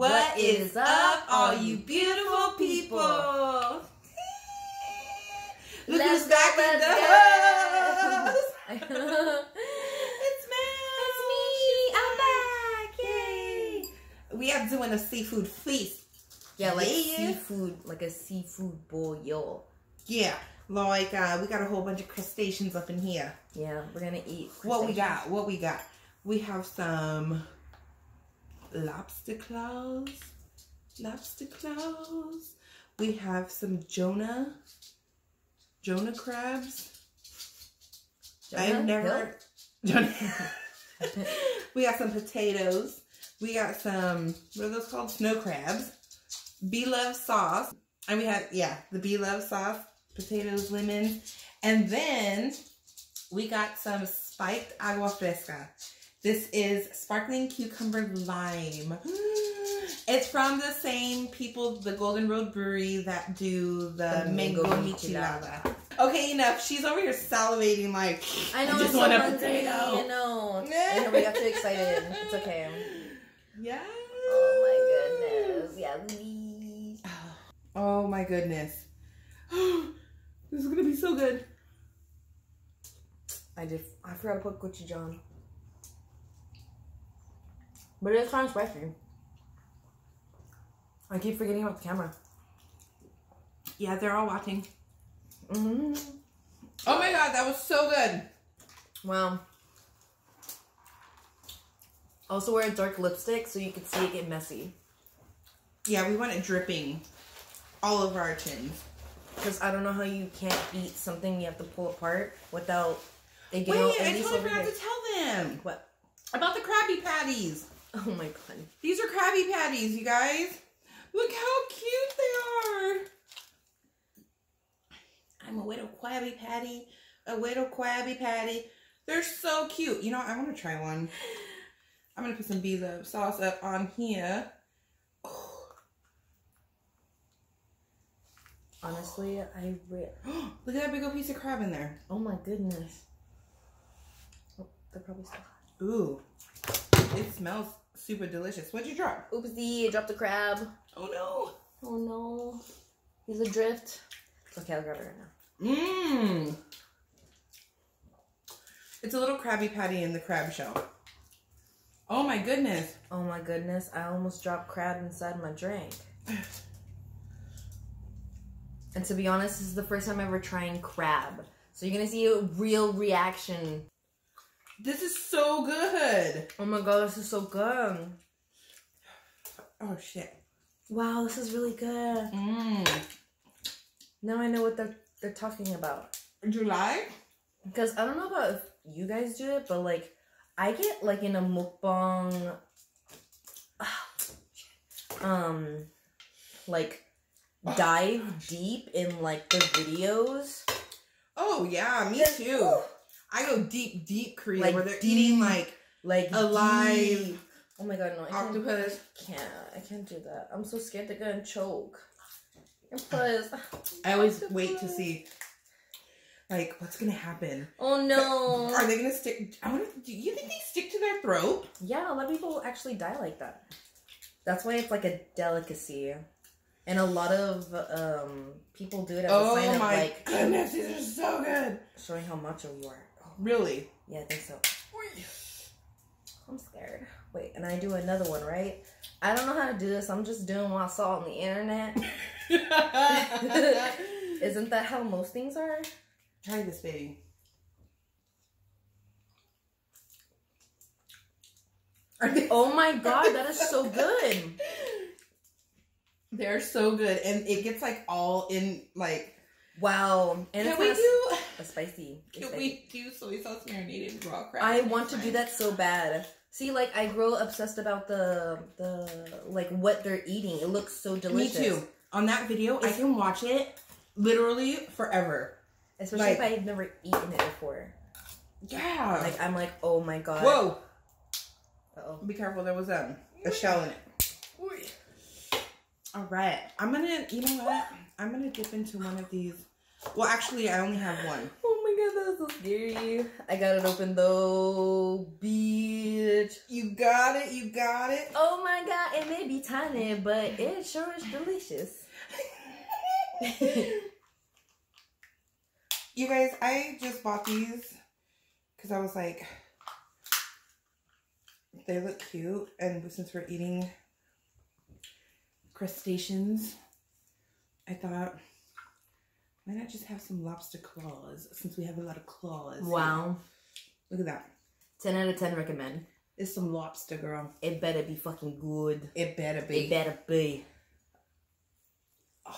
What is up, all you beautiful people? Look who's back in the house. it's It's Mel. me. I'm back. Yay. We are doing a seafood feast. Yeah, like Yeah. seafood, like a seafood boil. Yeah, like uh, we got a whole bunch of crustaceans up in here. Yeah, we're gonna eat. What we got? What we got? We have some lobster claws. Lobster claws. We have some Jonah. Jonah crabs. I've never. Jonah. we got some potatoes. We got some. What are those called? Snow crabs. Blove sauce. And we have yeah the Blove sauce, potatoes, lemons, and then we got some spiked agua fresca. This is sparkling cucumber lime. It's from the same people, the Golden Road Brewery, that do the, The mango, mango michelada. Okay, enough. She's over here salivating like I know. I just it's so want a potato. I know. I know. We got too excited. It's okay. Yeah. Oh my goodness. Yeah. we- Oh my goodness. this is gonna be so good. I did. I forgot to put gochujang. But it's kind of spicy. I keep forgetting about the camera. Yeah, they're all watching. hmm Oh my god, that was so good. Wow. Also wear a dark lipstick so you can see it get messy. Yeah, we want it dripping all over our chins. Because I don't know how you can't eat something you have to pull apart without it getting Wait, at I least totally over forgot to tell them What? about the Krabby Patties. Oh my god. These are Krabby Patties, you guys. Look how cute they are. I'm a little Krabby Patty, a little Krabby Patty. They're so cute. You know, I want to try one. I'm gonna put some Blove sauce up on here. Honestly, I Look at that big old piece of crab in there. Oh my goodness. Oh, they're probably still hot. Ooh, it smells super delicious. What'd you drop? Oopsie, I dropped the crab. Oh no. Oh no. He's adrift. Okay, I'll grab it right now. Mmm. It's a little Krabby Patty in the crab shell. Oh my goodness. Oh my goodness, I almost dropped crab inside my drink. And to be honest, this is the first time ever trying crab. So you're gonna see a real reaction. This is so good. Oh my god, this is so good. Oh shit. Wow, this is really good. Mmm. Now I know what they're they're talking about. July? Because I don't know about if you guys do it, but like I get like in a mukbang um like dive deep in like the videos. Oh yeah, me too. I go deep, deep Korea Like, where they're deep. eating like Like Alive. deep. Oh my god, no! I can't, octopus. can't. I can't do that. I'm so scared they're gonna choke. And plus, I always wait to see like what's gonna happen. Oh no! Are they gonna stick? I wonder. Do you think they stick to their throat? Yeah, a lot of people actually die like that. That's why it's like a delicacy, and a lot of um people do it as a Oh sign of my like goodness, these are so good. showing how macho you are. Really? yeah, I think so. I'm scared. Wait, and I do another one, right? I don't know how to do this. I'm just doing what I saw on the internet. Isn't that how most things are? Try this, baby. Are they- Oh my god, that is so good. They're so good, and it gets like all in like. Wow. And can it's we do? a spicy. Can spicy. we do soy sauce marinated raw crab? I want to do that so bad. See, like I grow obsessed about the the like what they're eating. It looks so delicious. Me too. On that video, I can watch it literally forever. Especially Like- if I've never eaten it before. Yeah. Like I'm like, oh my god. Whoa! Uh-oh. Be careful. There was um, a shell in it. All right. I'm gonna. You know what? I'm gonna dip into one of these. Well, actually, I only have one. Oh my god, that's so scary. I got it open though, bitch. You got it. You got it. Oh my god, it may be tiny, but it sure is delicious. You guys, I just bought these because I was like, they look cute, and since we're eating crustaceans, I thought, why not just have some lobster claws since we have a lot of claws. here. Wow. Look at that. 10 out of 10 recommend. It's some lobster, girl. It better be fucking good. It better be. It better be. Oh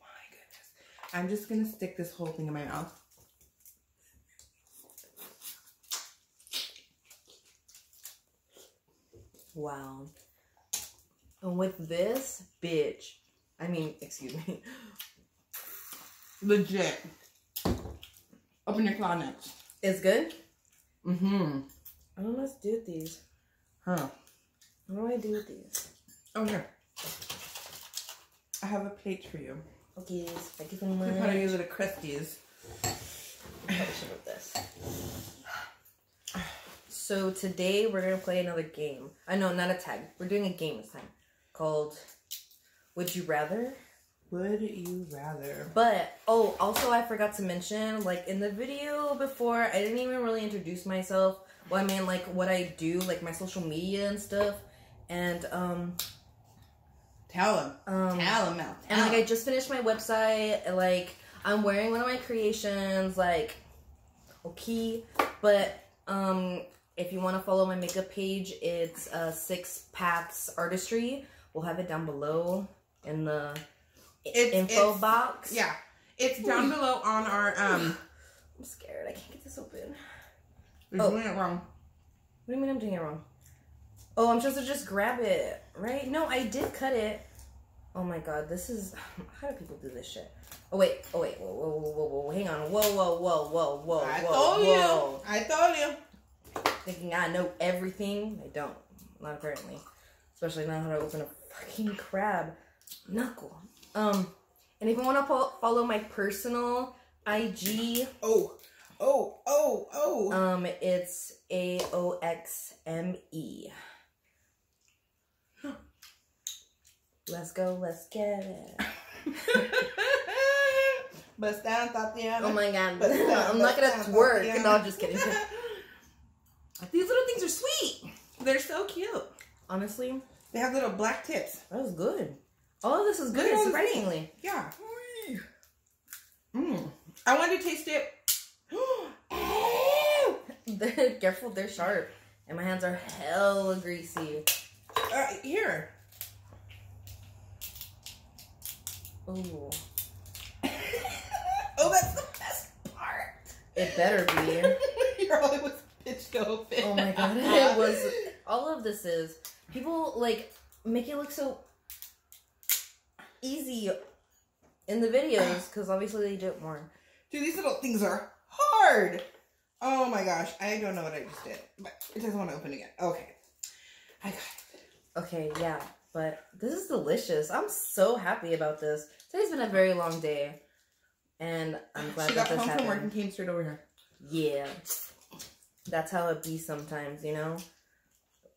my goodness. I'm just gonna stick this whole thing in my mouth. Wow. And with this, bitch. I mean, excuse me. Legit. Open your claw next. It's good? Mm-hmm. I don't know what to do with these. Huh. What do I do with these? Oh here. I have a plate for you. Okay, thank you so much. putting you little crusties. Probably should have this. So today we're gonna play another game. I know, not a tag. We're doing a game this time called Would You Rather? Would you rather? But oh, also I forgot to mention, like in the video before, I didn't even really introduce myself. Well, I mean, like what I do, like my social media and stuff, and um, Tell him. um, Tell him and like I just finished my website. Like I'm wearing one of my creations. Like okay, but um, if you want to follow my makeup page, it's uh, Six Paths Artistry. We'll have it down below in the It's- info it's- box. Yeah. It's down below on our um I'm scared. I can't get this open. we're Oh. doing it wrong. What do you mean I'm doing it wrong? Oh, I'm supposed to just grab it, right? No, I did cut it. Oh my god, this is how do people do this shit? Oh wait, oh wait, whoa, whoa, whoa, whoa, whoa, hang on, whoa, whoa, whoa, whoa, whoa, I whoa, told whoa. you. I told you. Thinking I know everything, I don't. Not apparently. Especially not how to open a fucking crab knuckle. Um, and if you want to fo- follow my personal IG, Oh. Oh. Oh. Oh. um, it's A O X M E. Let's go, let's get it. Bust down, Tatiana. Oh my god, down, I'm not gonna down, twerk. Tatiana. No, I'm just kidding. These little things are sweet. They're so cute. Honestly, They have little black tips. that was good. All of this is good, all surprisingly. Yeah. Mm. I wanted to taste it. They're careful, they're sharp. And my hands are hella greasy. Uh, here. Ooh. oh, that's the best part. It better be. Your Hollywood pitched open. Oh my god. It was all of this is people like make it look so easy in the videos because obviously they do it more. Dude, these little things are hard. Oh my gosh, I don't know what I just did, but it doesn't want to open again. Okay, I got it. Okay, yeah, but this is delicious. I'm so happy about this. Today's been a very long day, and I'm glad She that got this home from work and came straight over here. Yeah, that's how it be sometimes, you know.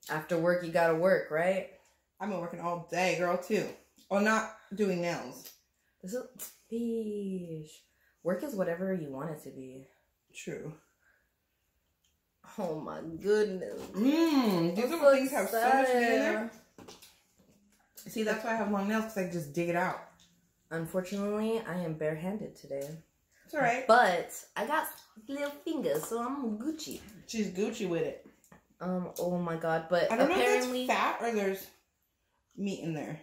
After work, you gotta work, right? I've been working all day, girl, too. Well, not doing nails. This is Beesh. Work is whatever you want it to be. True. Oh my goodness. Mmm, these little things have so much in there. See, that's why I have long nails, because I just dig it out. Unfortunately, I am barehanded today. It's alright. But I got little fingers, so I'm Gucci. She's Gucci with it. Um, oh my god, but I don't know apparently if that's fat or there's meat in there.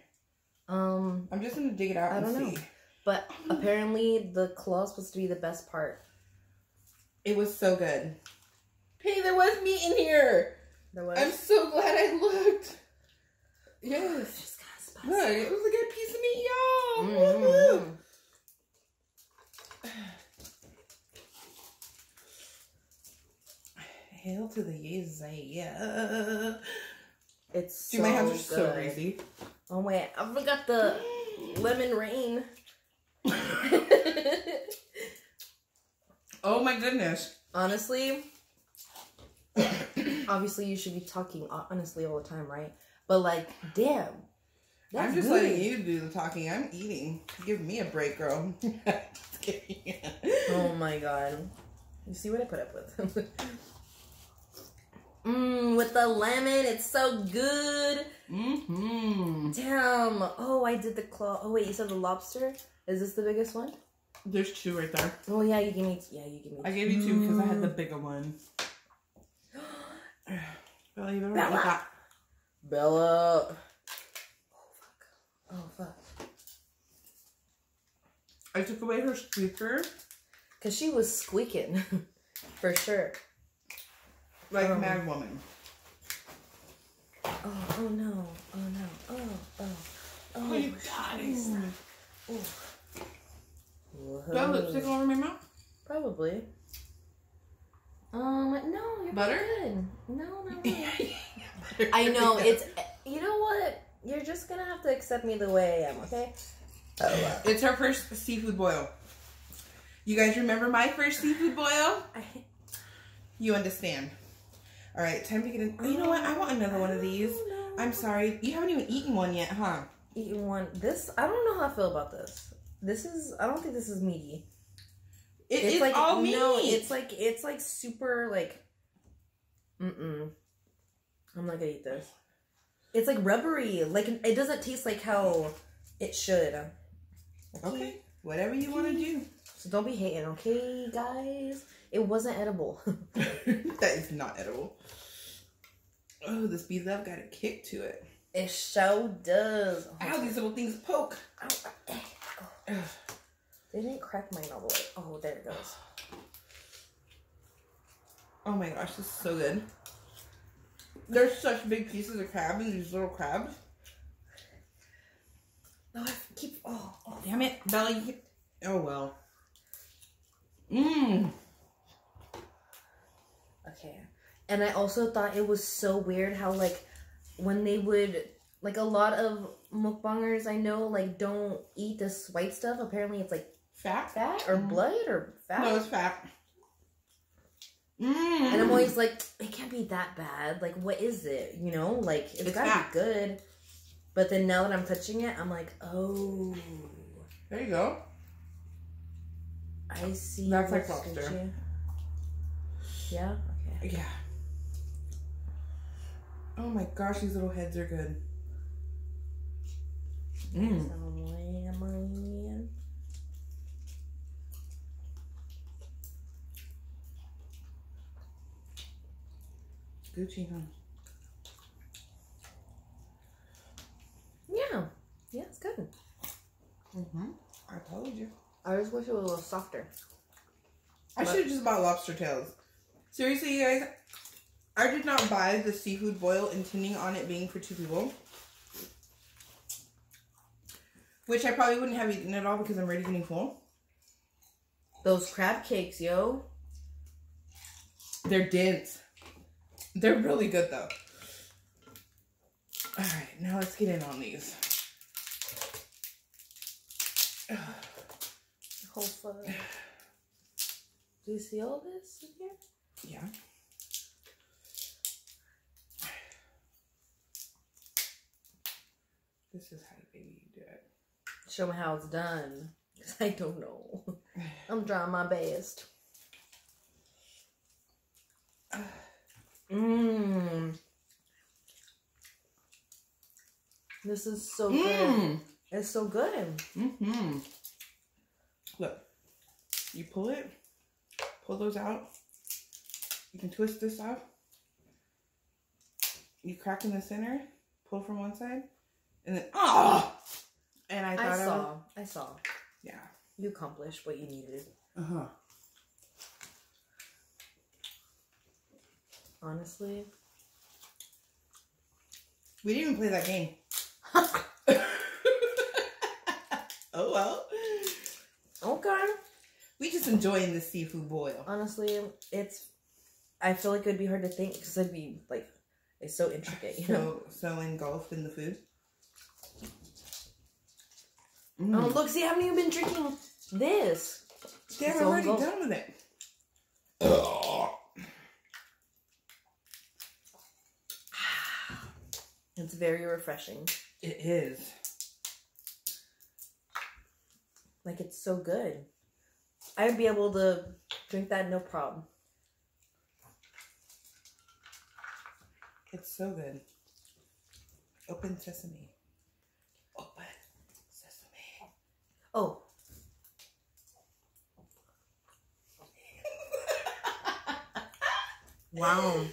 um I'm just gonna dig it out I don't know. see. but apparently the claw's supposed to be the best part. It was so good. Hey, there was meat in here. There was I'm so glad I looked. Yes. just kind of Look, it was a good piece of meat, y'all. Woo-hoo. Mhm. Hail to the Yesaya. It's Dude, my hands are so so good. greasy. Oh wait, I forgot the lemon rain. Oh my goodness. Honestly, obviously you should be talking honestly all the time, right? But like, damn. I'm just good. letting you do the talking. I'm eating. Give me a break, girl. Oh my god. You see what I put up with? Mmm, with the lemon, it's so good. Mm-hmm. Damn. Oh, I did the claw. Oh wait, you said the lobster. Is this the biggest one? There's two right there. Oh yeah, you gave me. Yeah, you gave me. I gave you two because I had the Mm. bigger one. Well, you better Bella. that. Bella. Oh fuck. Oh fuck. I took away her squeaker, Cause she was squeaking, for sure. Like Um. Mad Woman. Oh, oh no, oh no, oh, oh, oh. Oh, you shit. got it. Ooh. Do I have Whoa. lipstick all over my mouth? Probably. Um, no, you're Butter? good. No, no, no. I know it's. You know what? You're just gonna have to accept me the way I am, okay? Oh, It's her first seafood boil. You guys remember my first seafood boil? I, You understand. All right, time to get in. Oh, you know what? I want another one of these. I'm sorry. You haven't even eaten one yet, huh? eating one. This I don't know how I feel about this. This is. I don't think this is meaty. It it's is like all meat. no. It's like it's like super like. Mm mm. I'm not gonna eat this. It's like rubbery. Like it doesn't taste like how it should. okay. Whatever you want to do. So don't be hating, okay, guys? It wasn't edible. that is not edible. Oh, this Blove got a kick to it. it so does. Oh, Ow, these little things poke. ow, oh. They didn't crack mine all the way. Oh, there it goes. Oh my gosh, this is so good. There's such big pieces of crab in these little crabs. No, I keep. Oh, oh. Damn it, belly. Oh well. Mmm. Okay. And I also thought it was so weird how like when they would like a lot of mukbangers I know like don't eat this white stuff. Apparently it's like Fat? fat or Mhm. blood or fat. No, it's fat. Mmm. and I'm always like, it can't be that bad. Like, what is it? You know, like it's, It's gotta fat. be good. But then now that I'm touching it, I'm like, oh, There you go. I see. That's like lobster. Yeah. Okay. Yeah. Oh my gosh, these little heads are good. Mmm. Some lemon. Gucci, huh? Yeah. Yeah, it's good. Mm-hmm. I told you. I just wish it was a little softer. I should have just bought lobster tails. Seriously, you guys, I did not buy the seafood boil intending on it being for two people. Which I probably wouldn't have eaten at all because I'm already getting full. Those crab cakes, yo. They're dense. They're really good though. Alright, now let's get in on these. Whole. Do you see all this in here? Yeah. This is how you do it. Show me how it's done. Cause I don't know. I'm trying my best. Mmm. This is so good. Mmm. It's so good. Mm-hmm. Look, you pull it, pull those out. You can twist this off. You crack in the center, pull from one side, and then oh, And I I, thought I, saw. was, I saw. yeah. You accomplished what you needed. Uh huh. Honestly. We didn't even play that game. oh well. Okay. We just enjoying the seafood boil. Honestly, it's. I feel like it'd be hard to think because it'd be like it's so intricate, you know. So so engulfed in the food. Oh Mm. look, see, I haven't even been drinking this. Damn, I'm already engulfed. done with it. It's very refreshing. It is. Like it's so good. I'd be able to drink that no problem. It's so good. Open sesame. Open sesame. Oh, wow.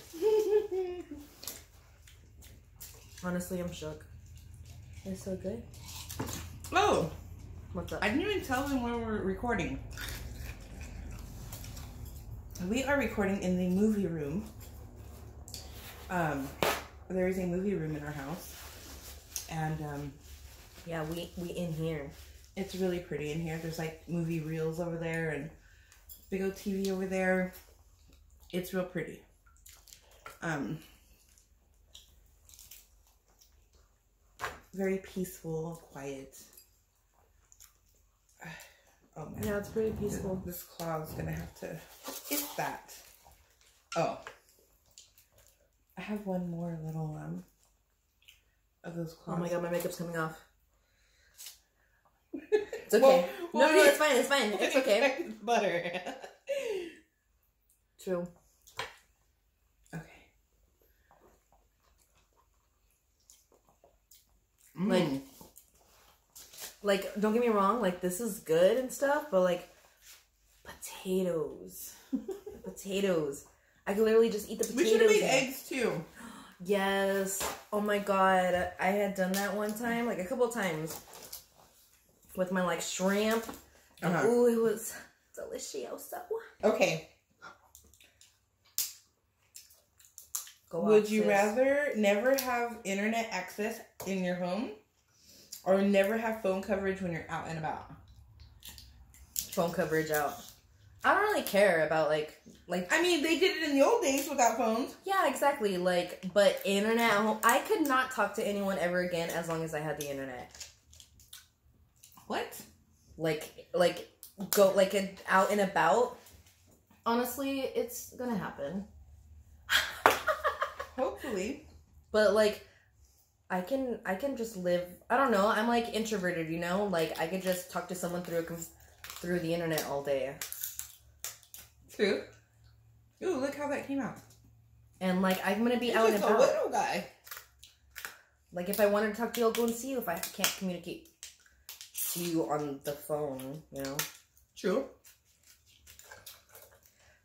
Honestly, I'm shook. It's so good. Oh, What's up? I didn't even tell them when we were recording. We are recording in the movie room. Um, there is a movie room in our house, and um, yeah, we we in here. it's really pretty in here. There's like movie reels over there and big old TV over there. It's real pretty. Um, very peaceful, quiet. Oh man. Yeah, it's pretty peaceful. This claw's gonna have to. Is that? Oh. I have one more little um of those claws. Oh my god, my makeup's coming off. It's okay. Well, no, well, no, we- it's fine. It's fine. It's okay. Butter. True. okay. Like- Mm. Like, don't get me wrong. Like, this is good and stuff, but like, potatoes, potatoes. I could literally just eat the potatoes. we should have made eggs too. Yes. Oh my god. I had done that one time, like a couple times. With my like shrimp. And Uh-huh. ooh, it was delicioso. Okay. Go Would off, you rather never have internet access in your home or never have phone coverage when you're out and about? phone coverage out? I don't really care about like like I mean, they did it in the old days without phones. yeah, exactly. Like but internet home I could not talk to anyone ever again as long as I had the internet. What? Like like go like out and about. Honestly, it's gonna happen. Hopefully. but like i can i can just live i don't know i'm like introverted you know like i could just talk to someone through a com- through the internet all day True. Ooh, look how that came out. and like i'm gonna be He's out and just a about little guy. like if i wanted to talk to you i'll go and see you if i can't communicate to you on the phone you know True.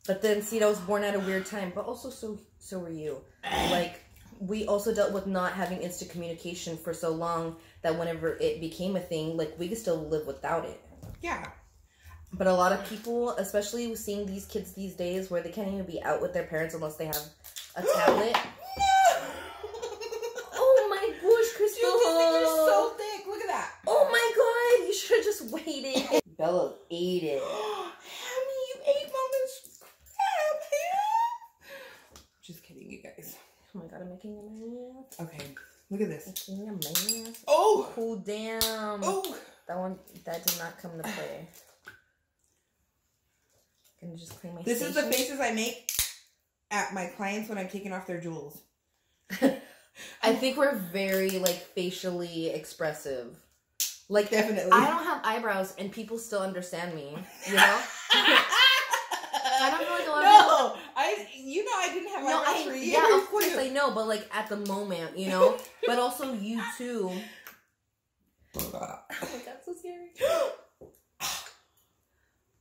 but then see i was born at a weird time but also so so were you like we also dealt with not having instant communication for so long that whenever it became a thing like we could still live without it Yeah. But a lot of people, especially seeing these kids these days, where they can't even be out with their parents unless they have a tablet. no! oh my gosh, Crystal! Dude, these things are so thick. Look at that. oh my god, you should have just waited. Bella ate it. Hammy, you ate mama's crab. Just kidding, you guys. Oh my god, I'm making a mess. Okay, look at this. Making a mess. Oh! Oh damn! Oh! That one, that did not come to play. Gonna just clean my. This is the faces I make at my clients when I'm taking off their jewels. I think we're very like facially expressive. Like Definitely. I don't have eyebrows, and people still understand me. You know. I don't feel like a lot of No, I. You know, I didn't have No, I for years. yeah, of course. I know, but like at the moment, you know. but also you too. Oh god, so scary.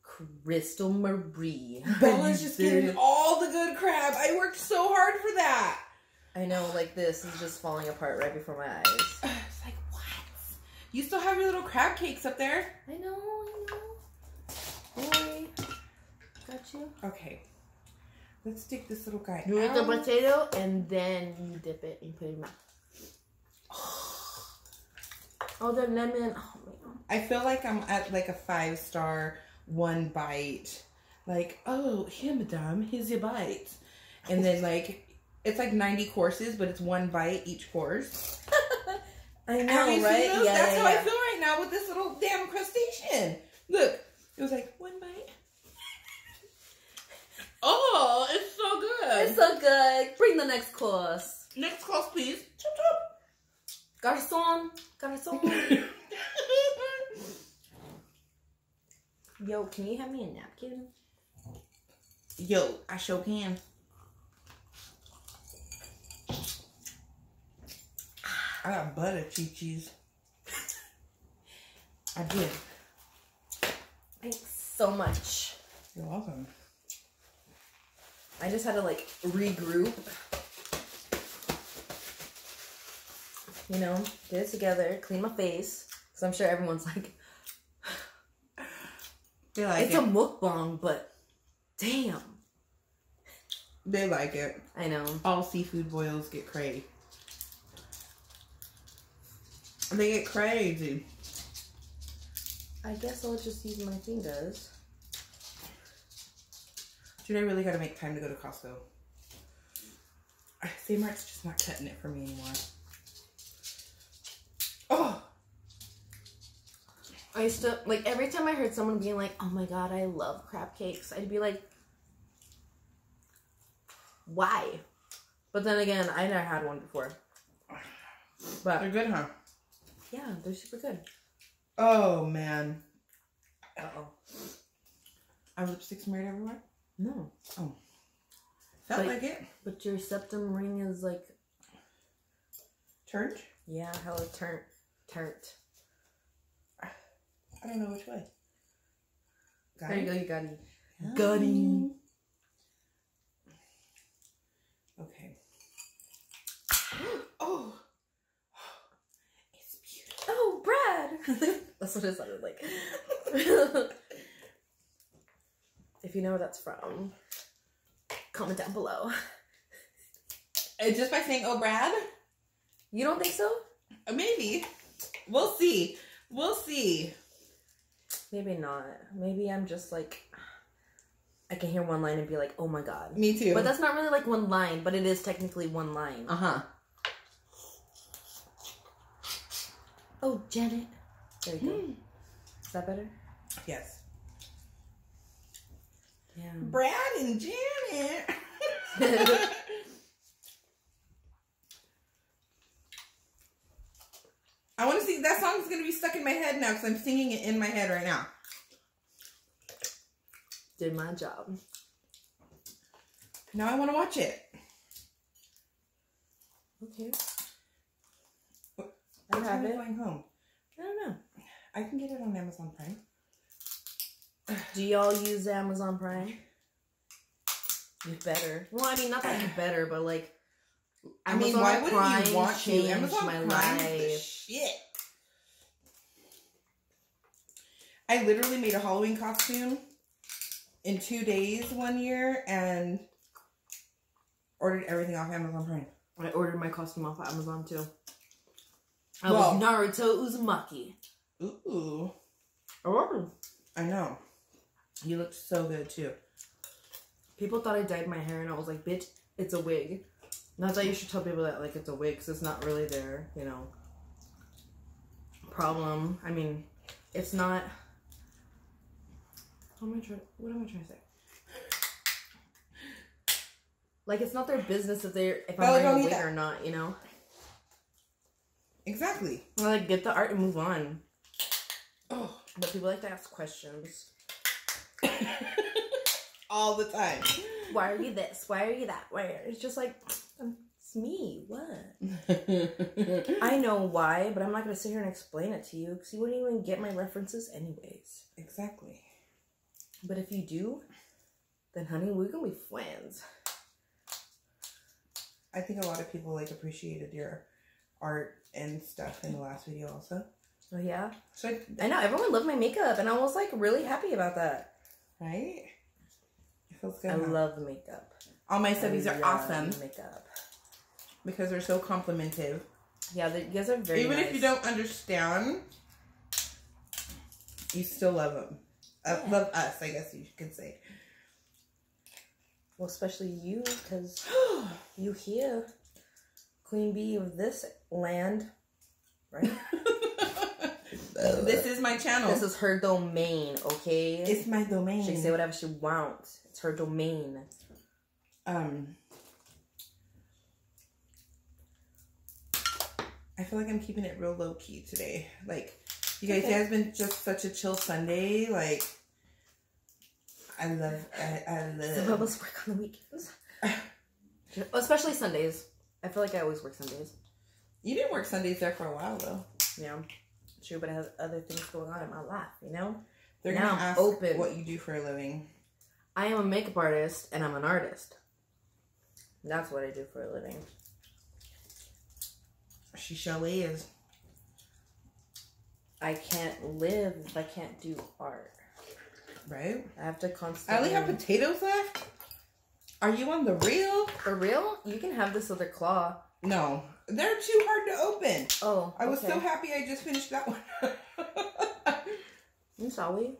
Crystal Marie. Bella's just getting all the good crab. I worked so hard for that. I know, like this is just falling apart right before my eyes. It's like what? You still have your little crab cakes up there? I know, I know. Don't. Got you. Okay. Let's stick this little guy You eat the potato and then you dip it and put it in your mouth. Oh, the lemon. Oh my god. I feel like I'm at like a five star one bite. Like, oh, here, madame, here's your bite. And then like it's like 90 courses, but it's one bite each course. I know, right? Yeah, That's yeah, how yeah. I feel right now with this little damn crustacean. Look, it was like one bite. oh, good. It's so good. Bring the next course. Next course, please. Chop chop. Garçon. Garçon. Yo, can you have me a napkin? Yo, I sure can. I got butter cheese cheese. I did. Thanks so much. You're welcome. I just had to like regroup. You know, get it together, clean my face. Cause I'm sure everyone's like, They like it's it. a mukbang, but damn. they like it. I know. All seafood boils get crazy. They get crazy. I guess I'll just use my fingers. Dude, I really gotta make time to go to Costco. Mart's just not cutting it for me anymore. Oh, I used to like every time I heard someone being like, "Oh my god, I love crab cakes," I'd be like, "Why?" But then again, I never had one before. But they're good, huh? yeah, they're super good. Oh man, Uh oh. our lipstick smeared everywhere. No, oh. Felt Like- like it. but your septum ring is like, Turned. yeah, hella turned turned. I don't know which way. Got There you go, you got it. It. it. Okay. Oh, it's beautiful. Oh, Brad. that's what it sounded like. if you know where that's from, comment down below. Uh, just by saying, "Oh, Brad," You don't think so? Uh, maybe. We'll see. We'll see. Maybe not. Maybe I'm just like I can hear one line and be like, "Oh my god." Me too. But that's not really like one line, but it is technically one line. uh huh. Oh, Janet. There you go. Is that better? Yes. Yeah. Brad and Janet. I want to see that song's gonna be stuck in my head now because I'm singing it in my head right now. Did my job. Now I want to watch it. Okay. What- I have it. going home? I don't know. I can get it on Amazon Prime. Do y'all use Amazon Prime? You better. Well, I mean, not that you better, but like. I mean, Amazon why wouldn't you want to? changed Amazon my Prime is the life. shit. I literally made a Halloween costume in two days one year and ordered everything off Amazon Prime. I ordered my costume off of Amazon too. I Well- was Naruto Uzumaki. Ooh, Oh. I know. You looked so good too. People thought I dyed my hair, and I was like, "Bitch, it's a wig." Not that you should tell people that like it's a wig, because it's not really their, you know, problem. I mean, it's not. What am I trying? What am I trying to say? Like it's not their business if they're if I'm wearing a wig or not. You know, Exactly. like get the art and move on. Oh, But people like to ask questions. all the time. Why are you this? Why are you that? Why? Are... It's just like it's me. What? I know why, but I'm not gonna sit here and explain it to you because you wouldn't even get my references anyways. exactly. But if you do, then honey, we're gonna be friends. I think a lot of people like appreciated your art and stuff in the last video also. Oh yeah, So I, I know everyone loved my makeup, and I was like really happy about that. Right? It feels good. I huh? love makeup. All my subbies are awesome makeup. because they're so complimentive. Yeah, the, you guys are very. Even if you don't understand, you still love them. Uh, Yeah. Love us, I guess you could say. well, especially you, because you here, queen bee of this land, right? this is my channel. This is her domain, okay? it's my domain. she can say whatever she wants. It's her domain. Um, I feel like I'm keeping it real low key today. Like, you guys, Okay. it has been just such a chill Sunday. Like, I love, I, I Some of love. us work on the weekends. Especially Sundays. I feel like I always work Sundays. You didn't work Sundays there for a while though. Yeah. True, but I have other things going on in my life, you know? They're Now gonna I'm ask open. what you do for a living. I am a makeup artist and I'm an artist. That's what I do for a living. She surely is. I can't live if I can't do art. Right? I have to constantly. I only have potatoes left. Are you on the real? For real? You can have this other claw. No, they're too hard to open. Oh, I was okay. so happy I just finished that one. I'm sorry.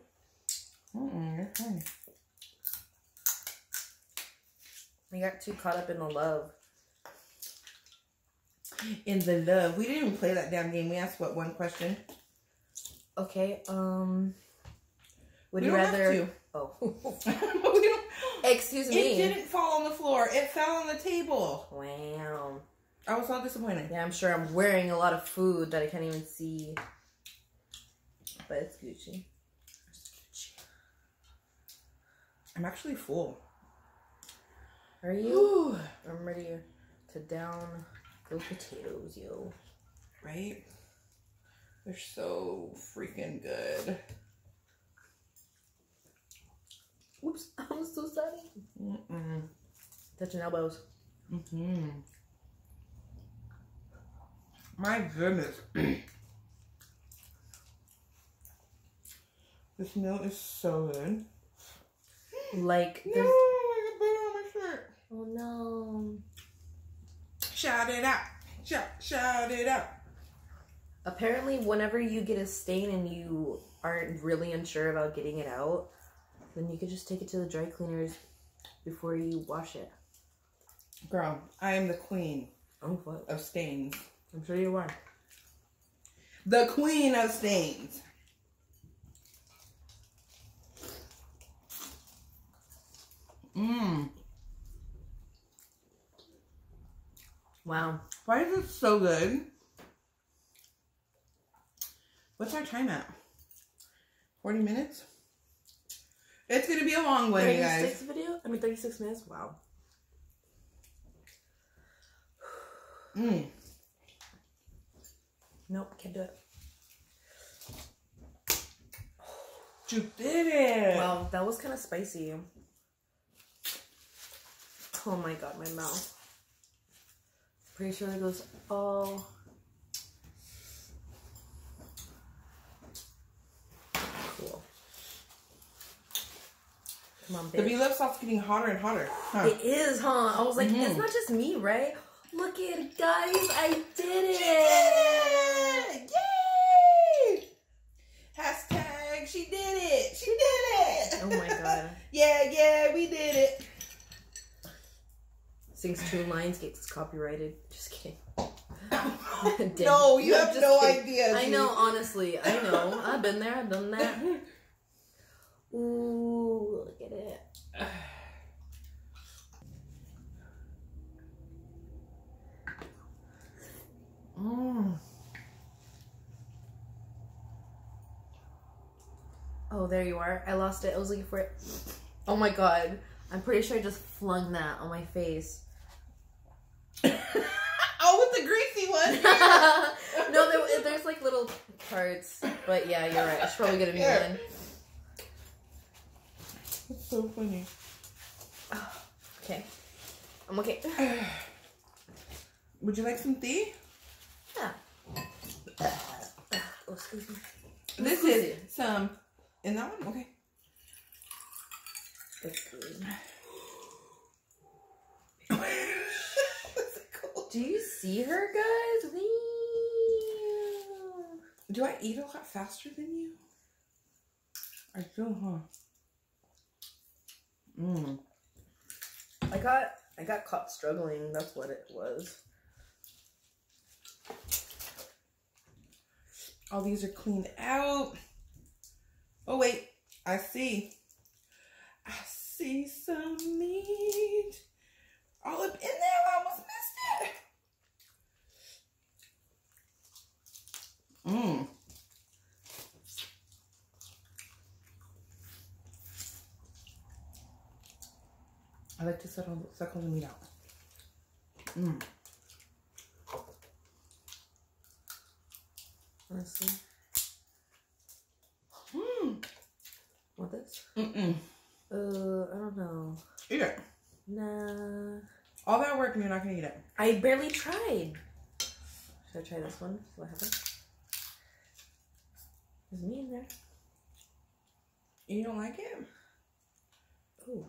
Mm-mm, you're fine. I got too caught up in the love. In the love, we didn't even play that damn game. We asked what one question. Okay, um. Would we you rather. Oh. to. we It didn't fall on the floor. It fell on the table. Wow. I was all disappointed. Yeah, I'm sure I'm wearing a lot of food that I can't even see. But it's Gucci. I'm actually full. Are you? Ooh, I'm ready to down those potatoes, yo. right? They're so freaking good. Oops, I'm so sorry. Mm-mm. Touching elbows. Mm-hmm. My goodness. this meal is so good. Like, No, there's. I got butter on my shirt. Oh no. Shout it out. Shout, shout it out. Apparently, whenever you get a stain and you aren't really unsure about getting it out, then you could just take it to the dry cleaners before you wash it. Girl, I am the queen Oh, of stains. I'm sure you are. The queen of stains. Mmm. Wow. Why is it so good? What's our time at? 40 minutes? It's gonna be a long one, you 36 guys. video? I mean, 36 minutes? Wow. Mm. Nope, can't do it. You did it. Wow, that was kind of spicy. Oh my god, my mouth. Pretty sure it goes all. Cool. Come on, the Blove sauce getting hotter and hotter. Huh? It is, huh? I was like, Mhm. it's not just me, right? Look at it, guys. I did She it. did it! Yay! Hashtag she did it. She did it. Oh my god. yeah, yeah, we did it. Sings two lines, gets copyrighted. Just kidding. no, you have no kidding. idea. I know, honestly. I know. I've been there. I've done that. Ooh, look at it. Mm. Oh, there you are. I lost it. I was looking for it. Oh my god. I'm pretty sure I just flung that on my face. oh, with the greasy one. no, there, there's like little parts. But yeah, you're right. I should probably get a new Yeah. one. It's so funny. Okay. I'm okay. Would you like some tea? Yeah. Oh, excuse me. This Excuse is some. In that one? Okay. That's good. Is it cold? Do you see her, guys? Wee. Do I eat a lot faster than you? I do, huh? Mmm. I got I got caught struggling. That's what it was. All these are cleaned out. Oh, wait. I see. I see some meat. all up in there. I almost missed it. Mmm. I like to suckle, suckle the meat out. Mmm. Honestly. Mmm. Want this? Mm-mm. Uh, I don't know. Eat it. Nah. All that work and you're not gonna eat it. I barely tried. Should I try this one? See what happens? There's me in there. You don't like it? Ooh.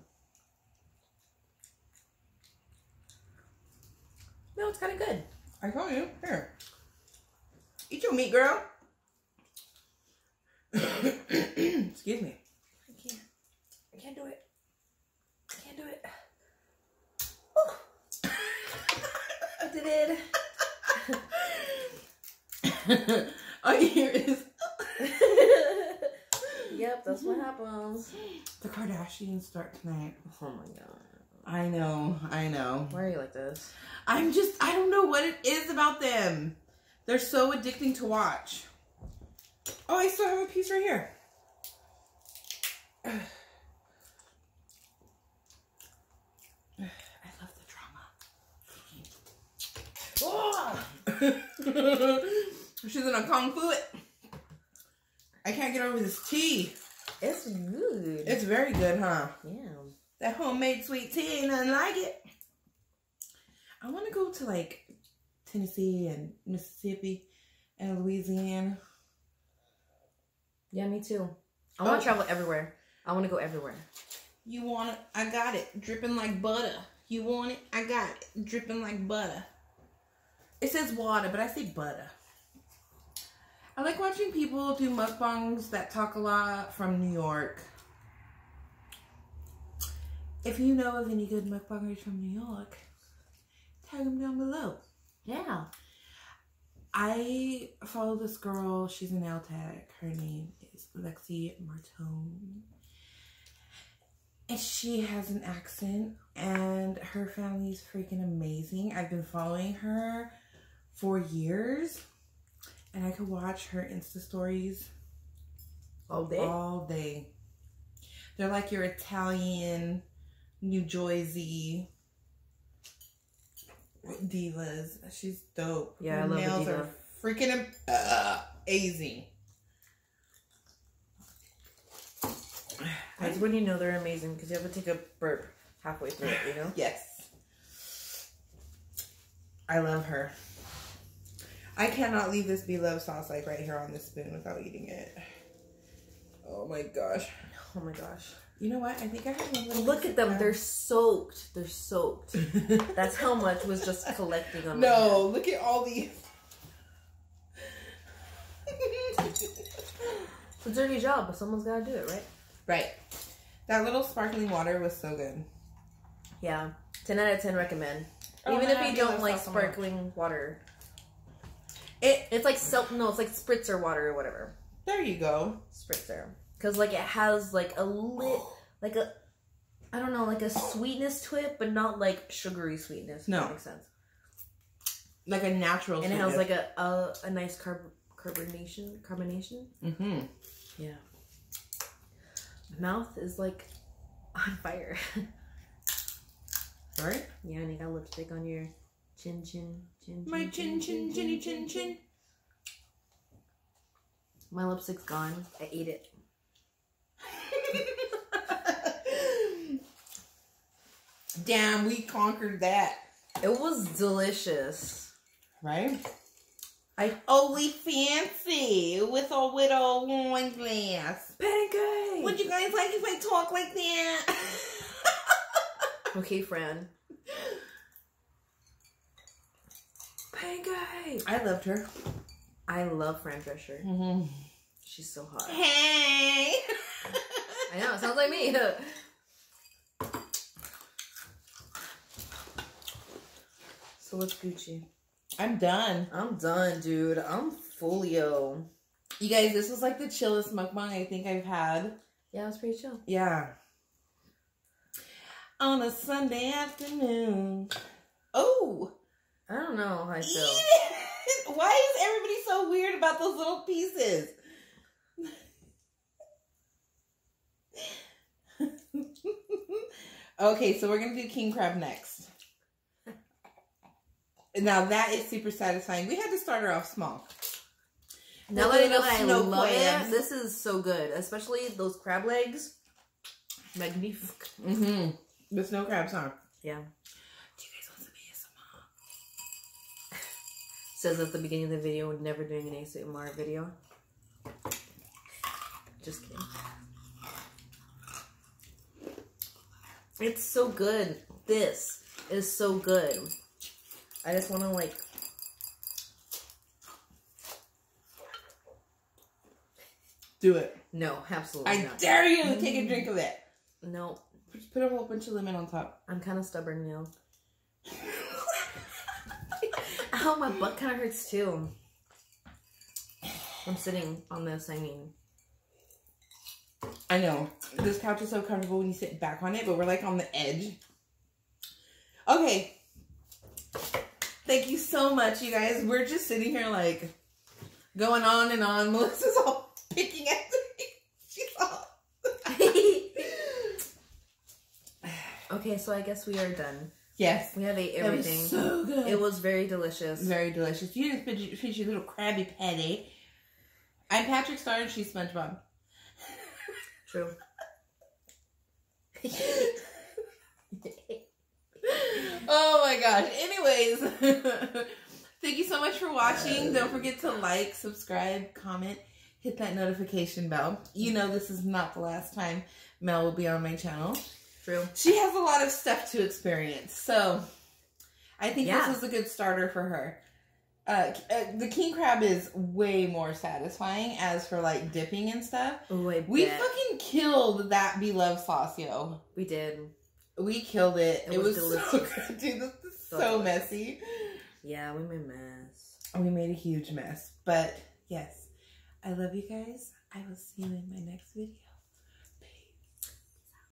No, it's kind of good. I told you. Here. Eat your meat, girl. Excuse me. I can't. I can't do it. I can't do it. I did it. All oh, you hear is yep, that's what happens. the Kardashians start tonight. Oh my god. I know, I know. Why are you like this? I'm just, I don't know what it is about them. They're so addicting to watch. Oh, I still have a piece right here. I love the drama. Oh! She's in a kung fu it. I can't get over this tea. It's good. It's very good, huh? yeah. That homemade sweet tea ain't nothing like it. I want to go to like Tennessee and Mississippi and Louisiana. Yeah, me too. I want Oh. to travel everywhere. I want to go everywhere. You want it? I got it. Dripping like butter. You want it? I got it. Dripping like butter. It says water, but I say butter. I like watching people do mukbangs that talk a lot from New York. If you know of any good mukbangers from New York, tag them down below. Yeah. I follow this girl. She's an nail tech. Her name is Lexi Martone. And she has an accent, and her family is freaking amazing. I've been following her for years, and I could watch her Insta stories All day. all day. They're like your Italian, New Jersey divas. She's dope. Yeah, I Her love a nails are freaking uh, amazing. That's when you know they're amazing because you have to take a burp halfway through it, you know? Yes. I love her. I cannot leave this Blove sauce like right here on the spoon without eating it. Oh my gosh. Oh my gosh. You know what? I think I have one little Look at them. They're soaked. They're soaked. That's how much was just collecting on No, look at all these. It's a dirty job, but someone's got to do it, right? Right. That little sparkling water was so good. Yeah. 10 out of 10 recommend. Oh, Even if you don't like not so much. sparkling water. It It's like self, no, it's like spritzer water or whatever. there you go. Spritzer. Because, like, it has, like, a lit, like a, I don't know, like a sweetness to it, but not like sugary sweetness. No. That makes sense. Like a natural And it has, like, a, a, a nice carb, carbonation. Carbonation? mm-hmm. Yeah. Mouth is, like, on fire. Right? yeah, and you got lipstick on your chin, chin, chin, My chin chin chinny chin chin. My lipstick's gone. I ate it. Damn, we conquered that. It was delicious. Right? I Oh, we fancy with a a wine glass. pancake. Would you guys like if I talk like that? Okay, Fran. Pancake. I loved her. I love Fran Drescher. Mm-hmm. She's so hot. Hey. I know. It sounds like me. so what's Gucci? I'm done. I'm done, dude. I'm folio. You guys, this was like the chillest mukbang I think I've had. Yeah, it was pretty chill. Yeah. on a Sunday afternoon. Oh, I don't know how I feel. it. Why is everybody so weird about those little pieces? okay, so we're gonna do king crab next. Now that is super satisfying. We had to start her off small. Now that I know that I love crabs. it, this is so good. Especially those crab legs. Magnifique. Mm-hmm. The snow crabs are. Yeah. Do you guys want some ASMR? Says at the beginning of the video, we're never doing an ASMR video. Just kidding. It's so good. This is so good. I just want to like. Do it. No, absolutely I not. dare you to take a drink of it. No, Just put a whole bunch of lemon on top. I'm kind of stubborn now. Ow, my butt kind of hurts too. I'm sitting on this. I mean, I know. This couch is so comfortable when you sit back on it, but we're like on the edge. Okay. Thank you so much, you guys. We're just sitting here like going on and on. Melissa's all picking at me. She's all. okay, so I guess we are done. Yes. We have ate That was everything. so good. It was very delicious. very delicious. You didn't finish, finish your little Krabby Patty. I'm Patrick Star and she's SpongeBob. True. oh my gosh. Anyways, thank you so much for watching. Don't forget to like, subscribe, comment, hit that notification bell. You know this is not the last time Mel will be on my channel. True. She has a lot of stuff to experience. So I think Yeah. this was a good starter for her. Uh, uh, the king crab is way more satisfying as for like dipping and stuff. Oh, I We fucking killed that Blove sauce, yo. we did. We killed it. It, It was, was so good, dude. This is So so, messy. Yeah, we made a mess. We made a huge mess, but yes, I love you guys. I will see you in my next video.